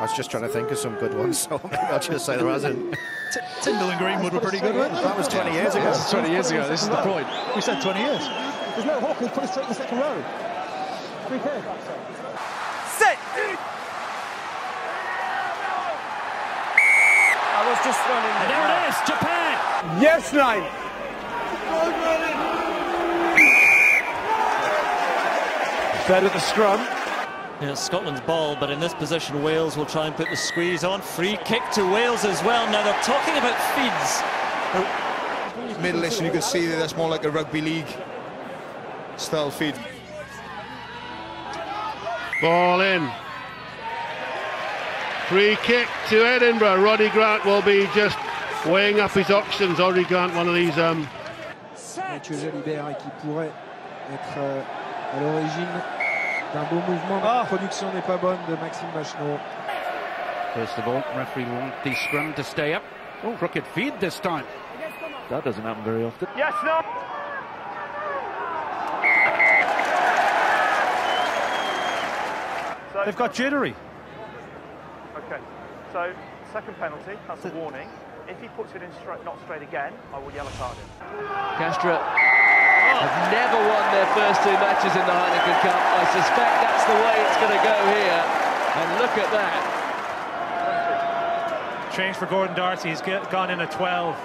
I was just trying to think of some good ones, so I'll just say there hasn't. Tindall and Greenwood were pretty good ones. That was 20 years ago. 20 years ago, this is the point. We said 20 years. There's no Hawkins put it straight in the second row. Free kick. Set! I was just running there. There it is, Japan. Yes, nine. Better the scrum. Yeah, it's Scotland's ball, but in this position, Wales will try and put the squeeze on. Free kick to Wales as well. Now they're talking about feeds. Middle East, and you can see that that's more like a rugby league style feed. Ball in. Free kick to Edinburgh. Roddy Grant will be just weighing up his options. Roddy Grant, one of these. Um... Mathieu Jalibert qui pourrait être euh, à l'origine d'un beau mouvement. La ah. production n'est pas bonne de Maxime Machenaud. First of all, referee wants the scrum to stay up. Oh, crooked feed this time. That doesn't happen very often. Yes, no. So, They've got jittery. Okay, so second penalty, that's a warning. If he puts it in straight, not straight again, I will yellow card him. Castres have never won their first two matches in the Heineken Cup. I suspect that's the way it's going to go here. And look at that. Change for Gordon D'Arcy. He's gone in at 12.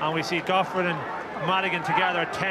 And we see Gopperth and Madigan together at 10.